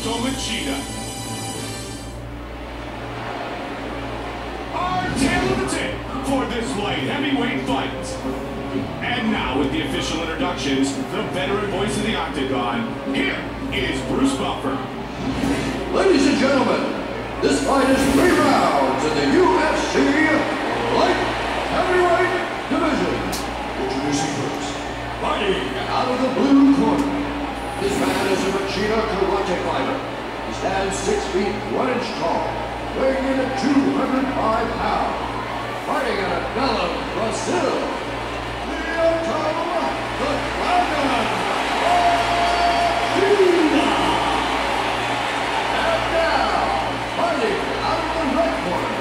Lyoto Machida. Our tale of the tape for this light heavyweight fight. And now with the official introductions, the veteran voice of the Octagon, here is Bruce Buffer. Ladies and gentlemen, this fight is three rounds in the UFC Light Heavyweight Division. Introducing first, fighting out of the blue corner. This man is a Machida Karate fighter. Stands six feet one inch tall, weighing in at 205 pounds. Fighting out of Brazil. The Ottawa, the Dragon. Machida. And now, fighting out of the red corner.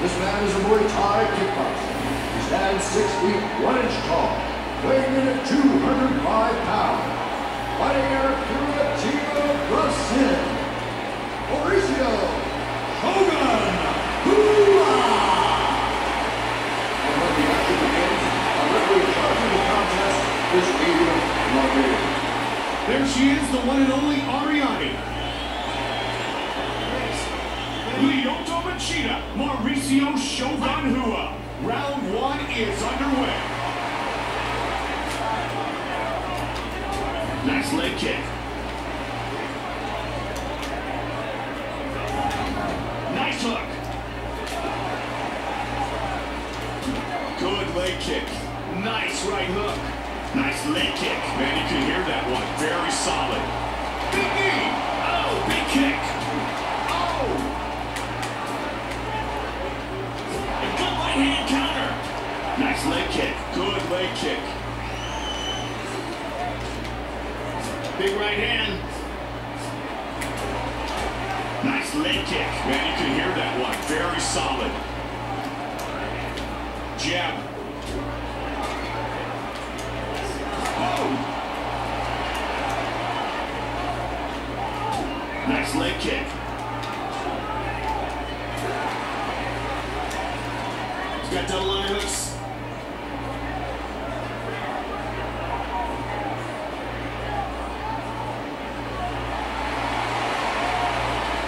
This man is a Muay Thai kickboxer. He stands six feet one inch tall, weighing in at 205 pounds. Fighting out of Curitiba, Brazil. Mauricio Shogun Rua. And when the action begins, a referee in charge of the contest is Adrian Lovey. There she is, the one and only Arianny. Lyoto Machida, Mauricio Shogun Rua. Round one is underway. Nice leg kick. Nice hook. Good leg kick. Nice right hook. Nice leg kick. Man, you can hear that one. Very solid. Big knee. Oh, big kick. Oh. A good right hand counter. Nice leg kick. Good leg kick. Big right hand. Nice leg kick. Man, you can hear that one. Very solid. Jab. Leg kick. He's got double underhooks.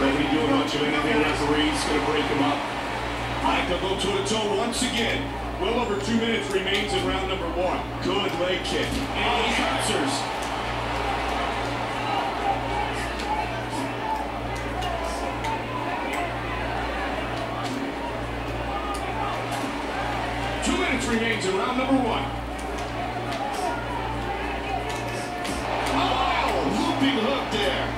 Referee doing much of anything referee's going to break him up. They'll go toe-to-toe once again. Well over two minutes remains in round number one. Good leg kick. And he answers. Minutes remains in round number one. Oh, looping hook there.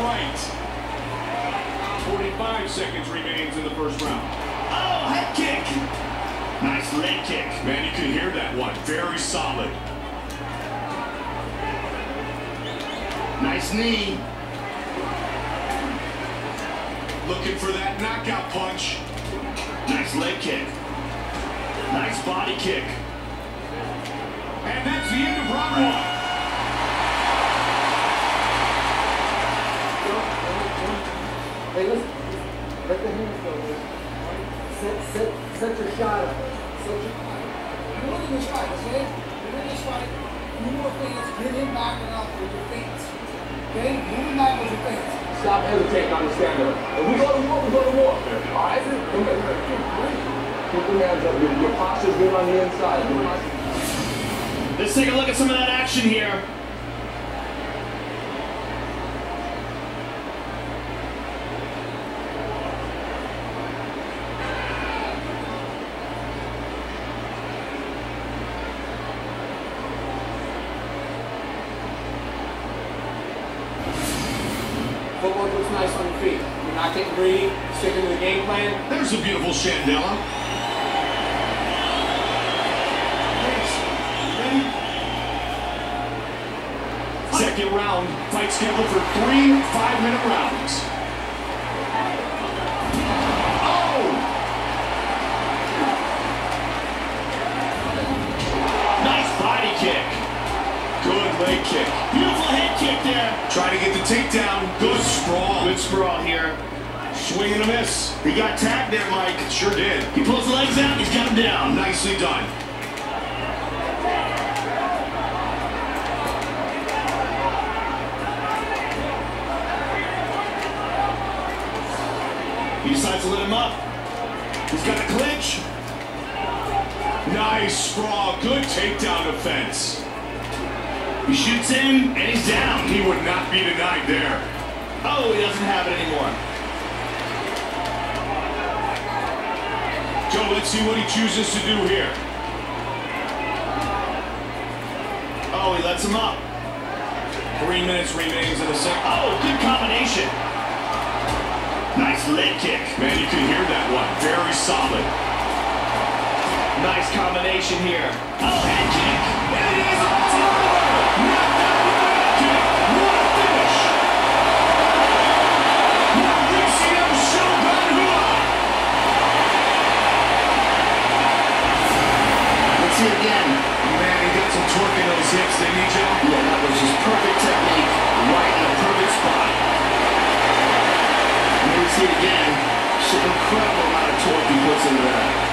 Right. 45 seconds remains in the first round. Oh, head kick. Nice leg kick. Man, you can hear that one. Very solid. Nice knee. Looking for that knockout punch. Nice leg kick. Nice body kick. And that's the end of round one. Hey, listen. Let the hands go. Set, set, set your shot up. Set your, You're winning this fight, okay? You're winning this fight. You more fans, get him back and up with your fans. Okay? Get him back with your fans. stop hesitating on the stand up. If we go to war, we go to war. All right? Come here. Keep your hands up. Your, your posture's good on the inside. Let's take a look at some of that action here. Cowboys looks nice on your feet. You're not getting greedy, sticking to the game plan. There's a beautiful Shandela. Second round, fight scheduled for three five-minute rounds. Oh! Nice body kick. Good leg kick. Beautiful hand kick there. Trying to get the takedown. Good sprawl. Good sprawl here. Swing and a miss. He got tagged there, Mike. Sure did. He pulls the legs out. He's got him down. Nicely done. He decides to let him up. He's got a clinch. Nice sprawl. Good takedown defense. He shoots in, and he's down. He would not be denied there. Oh, he doesn't have it anymore. Joe, let's see what he chooses to do here. Oh, he lets him up. Three minutes remains in the second. Oh, good combination. Nice leg kick. Man, you can hear that one. Very solid. Nice combination here. Oh, head kick. And it is Joe? Yeah, that was just perfect technique, right in the perfect spot. Then we see it again. Just an incredible amount of torque he puts into that.